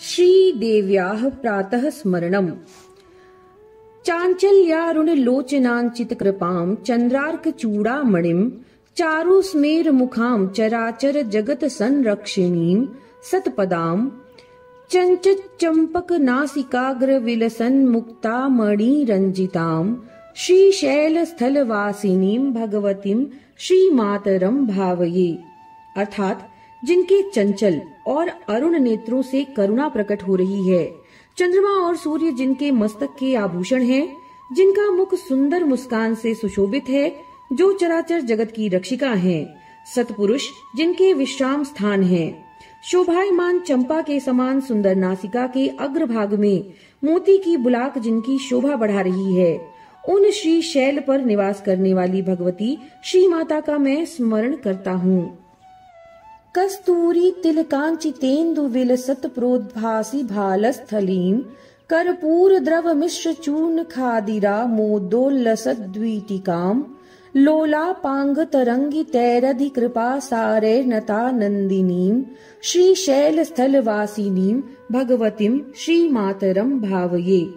श्रीदेव्याः प्रातः स्मरणम्। चाञ्चल्यारुणलोचनाञ्चितकृपाम् चन्द्रार्कचूडामणिम् चारुस्मेरमुखाम् चराचर जगत संरक्षिणीम् सत्पदाम् चञ्चचम्पकनासिकाग्रविलसन्मुक्तामणिरञ्जिताम् श्रीशैलस्थलवासिनीम् भगवतीम् श्रीमातरम् भावये। अर्थात जिनके चंचल और अरुण नेत्रों से करुणा प्रकट हो रही है। चंद्रमा और सूर्य जिनके मस्तक के आभूषण हैं, जिनका मुख सुंदर मुस्कान से सुशोभित है जो चराचर जगत की रक्षिका हैं, सतपुरुष जिनके विश्राम स्थान हैं, शोभायमान चंपा के समान सुंदर नासिका के अग्रभाग में मोती की बुलाक जिनकी शोभा बढ़ा रही है। उन श्री शैल पर निवास करने वाली भगवती श्री माता का मैं स्मरण करता हूँ। कस्तूरी तिलकाञ्चितेन्दु विलसत् प्रोद्भासि भालस्थलीम् कर्पूर द्रव मिश्र चूर्ण खादिरा मोदोल्लसद्वीटिकाम् लोलापाङ्ग तरङ्गि तैरधि कृपा सारे नता नन्दिनीम् श्रीशैल स्थल वासिनीम भगवतीम श्री मातरम भावये।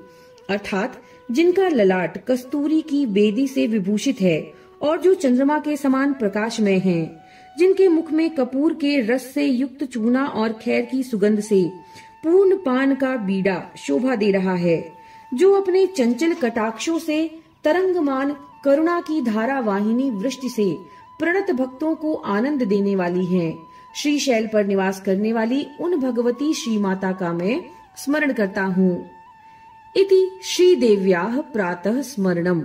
अर्थात जिनका ललाट कस्तूरी की बेदी से विभूषित है और जो चंद्रमा के समान प्रकाशमय हैं, जिनके मुख में कपूर के रस से युक्त चूना और खैर की सुगंध से पूर्ण पान का बीड़ा शोभा दे रहा है, जो अपने चंचल कटाक्षों से तरंगमान करुणा की धारा वाहिनी वृष्टि से प्रणत भक्तों को आनंद देने वाली है। श्री शैल पर निवास करने वाली उन भगवती श्री माता का मैं स्मरण करता हूँ। इति श्री देव्या प्रातः स्मरणम।